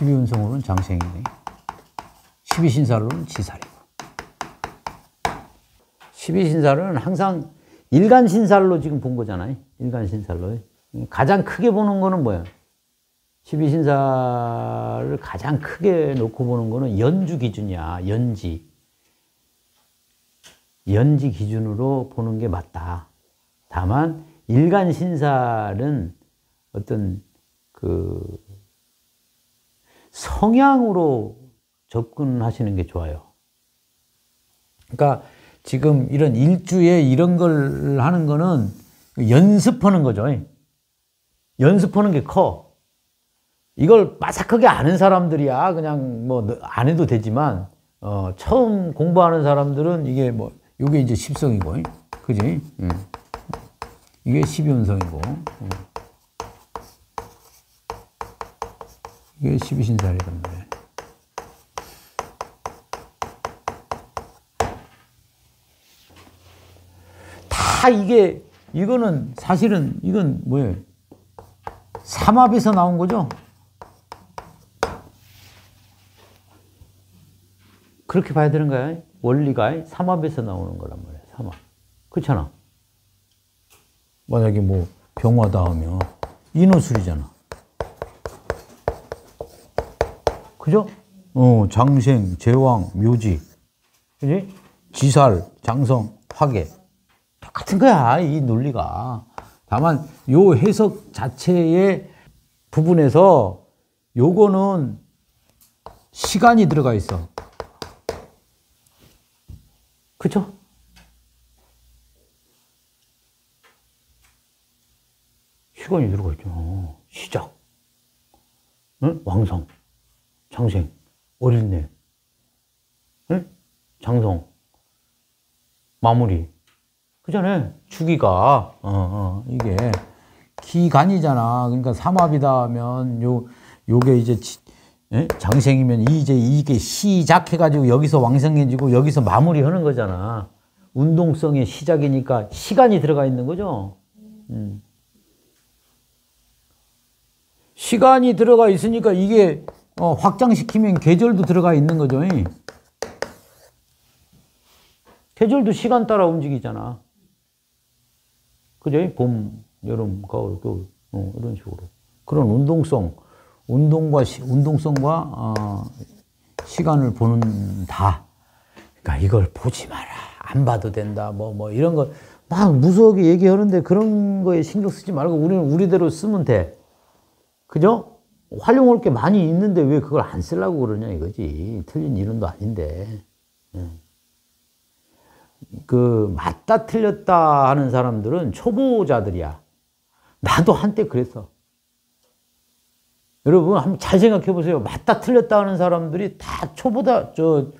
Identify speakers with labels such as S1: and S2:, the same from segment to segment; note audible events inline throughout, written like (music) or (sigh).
S1: 십이운성으로는 장생이네. 십이신사로는 지살이고. 십이신사로는 항상 일간신살로 지금 본 거잖아요. 일간신살로. 가장 크게 보는 거는 뭐야? 십이신사를 가장 크게 놓고 보는 거는 연주 기준이야. 연지. 연지 기준으로 보는 게 맞다. 다만 일간신살은 어떤 그 성향으로 접근하시는 게 좋아요. 그러니까 지금 이런 일주에 이런 걸 하는 거는 연습하는 거죠. 연습하는 게 커. 이걸 빠삭하게 아는 사람들이야 그냥 뭐 안 해도 되지만 어, 처음 공부하는 사람들은 이게 뭐 이게 이제 십성이고, 그지? 음. 이게 십연성이고, 음. 이게 십이신살이란 말이야. 다 이게 이거는 사실은 이건 뭐예요? 삼합에서 나온 거죠? 그렇게 봐야 되는 거야. 원리가 삼합에서 나오는 거란 말이야. 삼합. 그렇잖아. 만약에 뭐 병화다 하면 인호술이잖아. 그죠? 어, 장생, 제왕, 묘지. 그지? 지살, 장성, 화계. 똑같은 거야, 이 논리가. 다만, 요 해석 자체의 부분에서 요거는 시간이 들어가 있어. 그죠? 시간이 들어가 있죠. 시작. 응? 왕성. 장생. 어린애. 응? 장성. 마무리. 그잖아. 주기가. 어, 어, 이게. 기간이잖아. 그러니까 삼합이다 하면 요, 요게 이제 예? 장생이면 이제 이게 시작해가지고 여기서 왕성해지고 여기서 마무리하는 거잖아. 운동성의 시작이니까 시간이 들어가 있는 거죠. 음. 시간이 들어가 있으니까 이게 어, 확장시키면 계절도 들어가 있는 거죠. 계절도 시간 따라 움직이잖아. 그죠? 봄, 여름, 가을, 겨울, 어, 이런 식으로. 그런 운동성. 운동과 시, 운동성과 어, 시간을 보는 다. 그러니까 이걸 보지 마라. 안 봐도 된다. 뭐뭐 뭐 이런 거 막 무서하게 얘기하는데 그런 거에 신경 쓰지 말고 우리는 우리대로 쓰면 돼. 그죠? 활용할 게 많이 있는데 왜 그걸 안 쓰려고 그러냐 이거지. 틀린 이론도 아닌데. 그 맞다 틀렸다 하는 사람들은 초보자들이야. 나도 한때 그랬어. 여러분 한번 잘 생각해 보세요. 맞다 틀렸다 하는 사람들이 다 초보다 저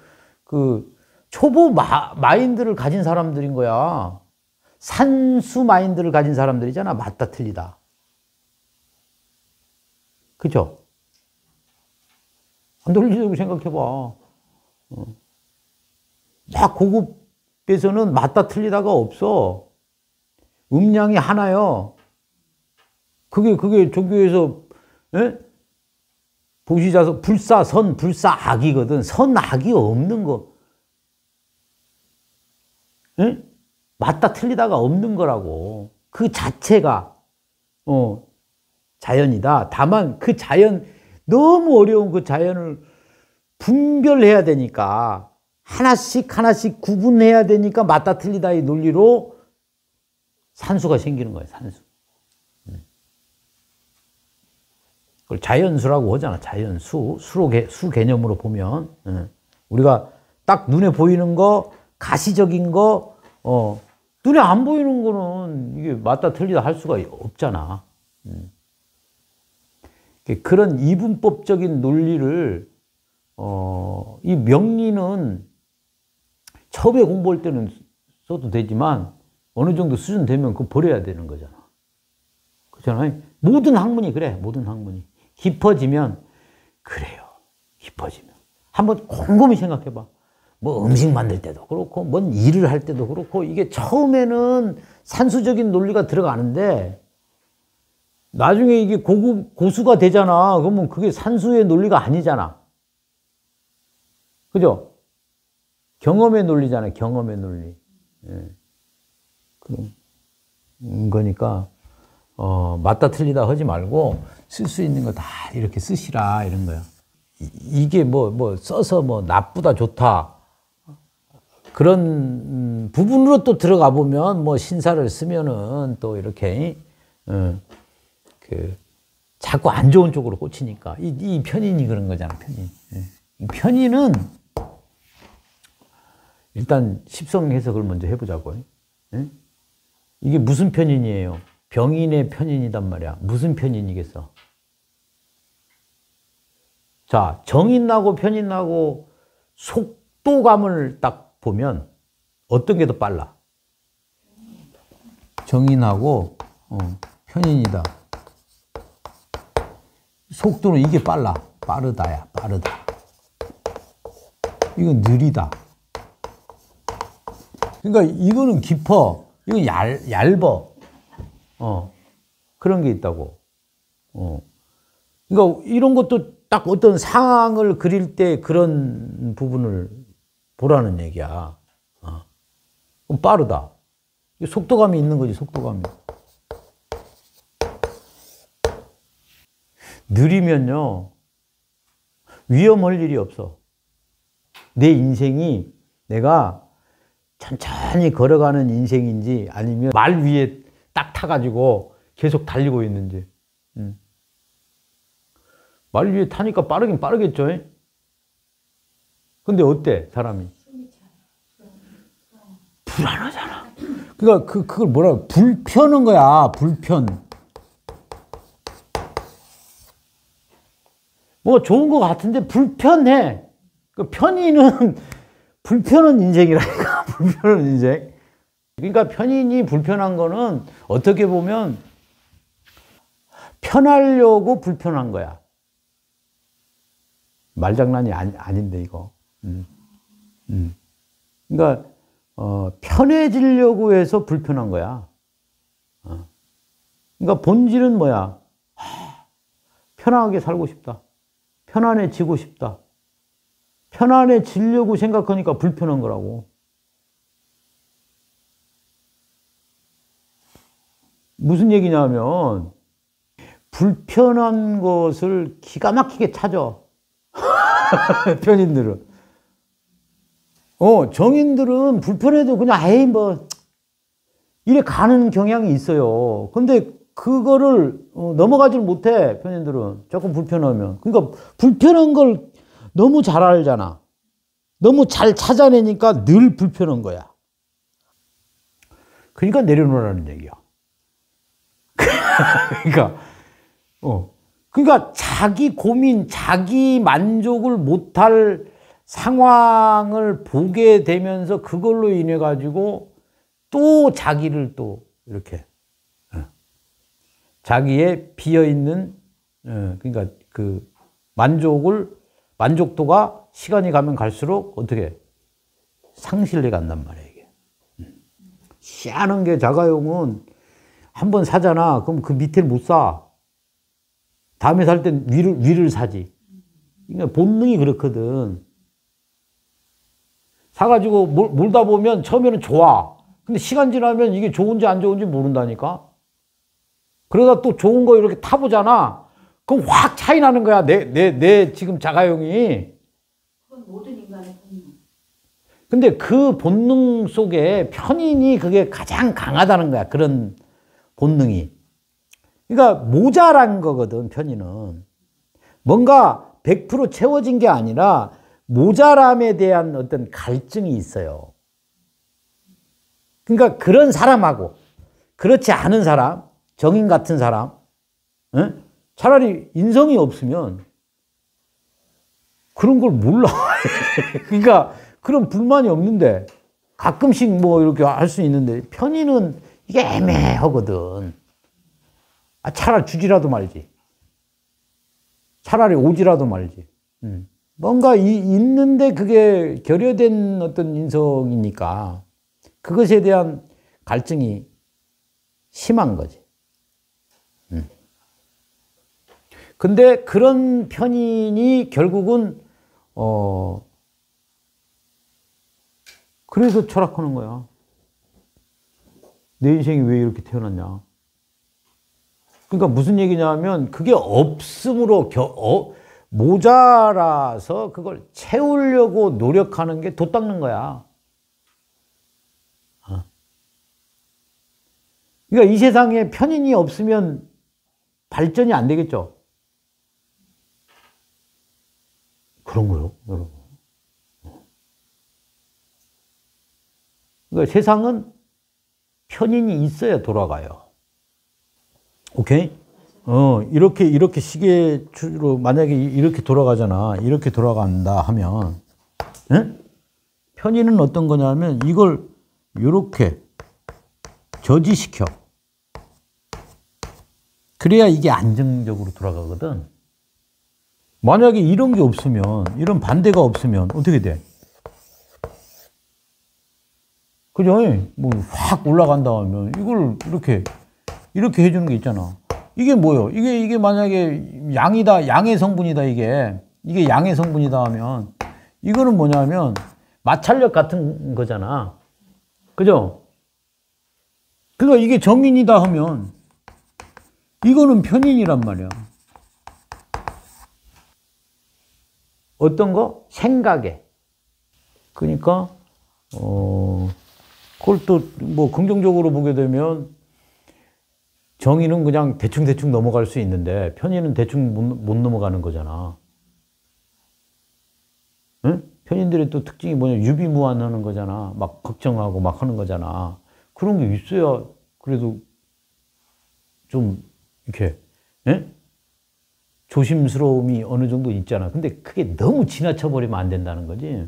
S1: 그 초보 마, 마인드를 가진 사람들인 거야. 산수 마인드를 가진 사람들이잖아. 맞다 틀리다. 그죠? 안 돌리려고 생각해 봐. 어. 막 고급에서는 맞다 틀리다가 없어. 음량이 하나요. 그게 그게 종교에서 에? 보시자서 불사선, 불사악이거든. 선악이 없는 거. 응? 맞다 틀리다가 없는 거라고. 그 자체가, 어, 자연이다. 다만 그 자연, 너무 어려운 그 자연을 분별해야 되니까, 하나씩 하나씩 구분해야 되니까 맞다 틀리다의 논리로 산수가 생기는 거예요, 산수. 그걸 자연수라고 하잖아. 자연수. 수로 개, 수 개념으로 보면. 예. 우리가 딱 눈에 보이는 거, 가시적인 거, 어, 눈에 안 보이는 거는 이게 맞다 틀리다 할 수가 없잖아. 음. 그런 이분법적인 논리를, 어, 이 명리는 처음에 공부할 때는 써도 되지만 어느 정도 수준 되면 그거 버려야 되는 거잖아. 그렇잖아요. 모든 학문이 그래. 모든 학문이. 깊어지면 그래요. 깊어지면. 한번 곰곰이 생각해 봐. 뭐 음식 만들 때도 그렇고, 뭔 일을 할 때도 그렇고, 이게 처음에는 산수적인 논리가 들어가는데, 나중에 이게 고급, 고수가 되잖아. 그러면 그게 산수의 논리가 아니잖아. 그죠? 경험의 논리잖아요. 경험의 논리. 예. 그런 거니까, 어, 맞다 틀리다 하지 말고, 쓸 수 있는 거 다 이렇게 쓰시라, 이런 거야. 이게 뭐, 뭐, 써서 뭐, 나쁘다, 좋다. 그런 음, 부분으로 또 들어가 보면, 뭐, 신사를 쓰면은 또 이렇게, 어, 그, 자꾸 안 좋은 쪽으로 꽂히니까. 이, 이 편인이 그런 거잖아, 편인. 예. 편인은 일단 십성 해석을 먼저 해보자고요. 예? 이게 무슨 편인이에요? 병인의 편인이단 말이야. 무슨 편인이겠어? 자, 정인 나고 편인 나고 속도감을 딱 보면 어떤 게 더 빨라? 정인하고 어, 편인이다. 속도는 이게 빨라. 빠르다야, 빠르다. 이건 느리다. 그러니까 이거는 깊어. 이건 얇, 얇어. 어. 그런 게 있다고. 어. 그러니까 이런 것도 딱 어떤 상황을 그릴 때 그런 부분을 보라는 얘기야. 어. 빠르다. 속도감이 있는 거지, 속도감이. 느리면요, 위험할 일이 없어. 내 인생이 내가 천천히 걸어가는 인생인지 아니면 말 위에 딱 타가지고 계속 달리고 있는지. 음. 말 위에 타니까 빠르긴 빠르겠죠. 근데 어때, 사람이? 불안하잖아. 그러니까 그, 그걸 뭐라, 불편한 거야, 불편. 뭐 좋은 거 같은데 불편해. 그 편의는 (laughs) 불편한 인생이라니까, (laughs) 불편한 인생. 그러니까 편인이 불편한 거는 어떻게 보면 편하려고 불편한 거야. 말장난이 아니, 아닌데, 이거. 음. 음. 그러니까, 어, 편해지려고 해서 불편한 거야. 어. 그러니까 본질은 뭐야? 하, 편하게 살고 싶다. 편안해지고 싶다. 편안해지려고 생각하니까 불편한 거라고. 무슨 얘기냐면, 불편한 것을 기가 막히게 찾아. (laughs) 편인들은. 어, 정인들은 불편해도 그냥, 에이, 뭐, 이래 가는 경향이 있어요. 근데 그거를 어, 넘어가질 못해, 편인들은. 조금 불편하면. 그러니까 불편한 걸 너무 잘 알잖아. 너무 잘 찾아내니까 늘 불편한 거야. 그러니까 내려놓으라는 얘기야. (laughs) 그러니까, 어. 그러니까 자기 고민, 자기 만족을 못할 상황을 보게 되면서 그걸로 인해 가지고 또 자기를 또 이렇게 어. 자기의 비어 있는 어, 그러니까 그 만족을 만족도가 시간이 가면 갈수록 어떻게 상실해 간단 말이에요 이게. 음. 희한한 게 자가용은 한 번 사잖아. 그럼 그 밑에를 못 사. 다음에 살 땐 위를, 위를 사지. 그러니까 본능이 그렇거든. 사가지고 몰, 몰다 보면 처음에는 좋아. 근데 시간 지나면 이게 좋은지 안 좋은지 모른다니까? 그러다 또 좋은 거 이렇게 타보잖아. 그럼 확 차이 나는 거야. 내, 내, 내 지금 자가용이.
S2: 그건 모든 인간의 본능.
S1: 근데 그 본능 속에 편인이 그게 가장 강하다는 거야. 그런 본능이. 그러니까 모자란 거거든, 편인은. 뭔가 100% 채워진 게 아니라 모자람에 대한 어떤 갈증이 있어요. 그러니까 그런 사람하고 그렇지 않은 사람, 정인 같은 사람, 응? 차라리 인성이 없으면 그런 걸 몰라. (laughs) 그러니까 그런 불만이 없는데 가끔씩 뭐 이렇게 할 수 있는데 편의는 이게 애매하거든. 아, 차라리 주지라도 말지. 차라리 오지라도 말지. 음. 뭔가 이, 있는데 그게 결여된 어떤 인성이니까 그것에 대한 갈증이 심한 거지. 음. 근데 그런 편인이 결국은 어 그래서 철학하는 거야. 내 인생이 왜 이렇게 태어났냐? 그러니까 무슨 얘기냐면 그게 없음으로 겨, 어, 모자라서 그걸 채우려고 노력하는 게 돛닦는 거야. 어. 그러니까 이 세상에 편인이 없으면 발전이 안 되겠죠. 그런 거요, 여러분. 그러니까 세상은 편인이 있어야 돌아가요. 오케이? 어, 이렇게, 이렇게 시계로, 만약에 이렇게 돌아가잖아. 이렇게 돌아간다 하면, 예? 편의는 어떤 거냐면, 이걸 이렇게 저지시켜. 그래야 이게 안정적으로 돌아가거든. 만약에 이런 게 없으면, 이런 반대가 없으면, 어떻게 돼? 그죠? 뭐, 확 올라간다 하면, 이걸 이렇게 이렇게 해주는 게 있잖아. 이게 뭐요? 이게, 이게 만약에 양이다, 양의 성분이다, 이게. 이게 양의 성분이다 하면, 이거는 뭐냐면, 마찰력 같은 거잖아. 그죠? 그러니까 이게 정인이다 하면, 이거는 편인이란 말이야. 어떤 거? 생각에. 그러니까, 어, 그걸 또, 뭐, 긍정적으로 보게 되면, 정의는 그냥 대충대충 넘어갈 수 있는데 편의는 대충 못, 못 넘어가는 거잖아. 응? 편인들의 또 특징이 뭐냐 유비무환하는 거잖아. 막 걱정하고 막 하는 거잖아. 그런 게 있어야 그래도 좀 이렇게 예? 조심스러움이 어느 정도 있잖아. 근데 그게 너무 지나쳐 버리면 안 된다는 거지.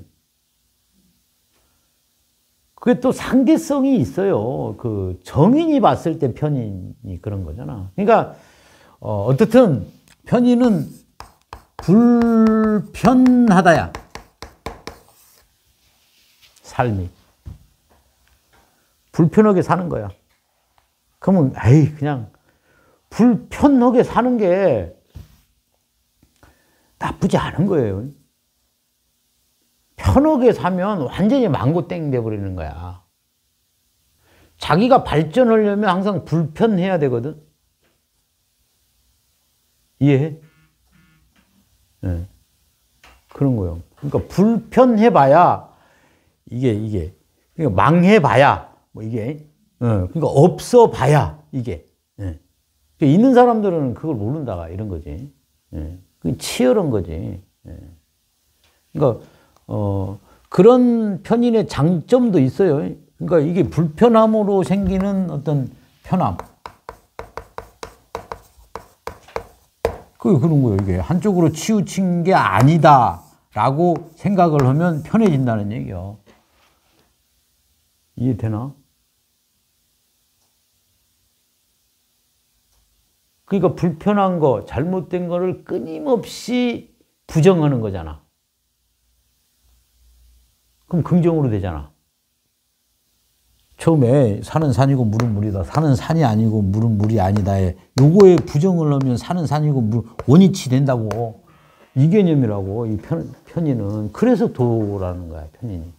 S1: 그게 또 상대성이 있어요. 그 정인이 봤을 때 편인이 그런 거잖아. 그러니까 어, 어떻든 편인은 불편하다야. 삶이 불편하게 사는 거야. 그러면 에이 그냥 불편하게 사는 게 나쁘지 않은 거예요. 편하게 사면 완전히 망고땡 돼버리는 거야. 자기가 발전하려면 항상 불편해야 되거든. 이해해? 네. 그런 거요. 그러니까 불편해봐야 이게 이게 그러니까 망해봐야 뭐 이게 어, 그러니까 없어봐야 이게 네. 있는 사람들은 그걸 모른다 이런 거지. 네. 치열한 거지. 그러니까 어, 그런 편인의 장점도 있어요. 그러니까 이게 불편함으로 생기는 어떤 편함. 그, 그런 거예요. 이게 한쪽으로 치우친 게 아니다. 라고 생각을 하면 편해진다는 얘기요. 이해되나? 그러니까 불편한 거, 잘못된 거를 끊임없이 부정하는 거잖아. 그럼 긍정으로 되잖아. 처음에 산은 산이고 물은 물이다. 산은 산이 아니고 물은 물이 아니다에 요거에 부정을 하면 산은 산이고 물, 원위치 된다고. 이 개념이라고, 이 편, 편의는. 그래서 도라는 거야, 편의는.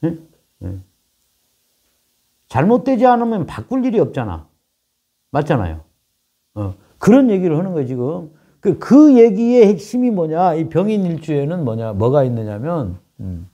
S1: 네? 네. 잘못되지 않으면 바꿀 일이 없잖아. 맞잖아요. 어. 그런 얘기를 하는 거예요, 지금. 그, 그 얘기의 핵심이 뭐냐, 이 병인 일주에는 뭐냐, 뭐가 있느냐면, 음.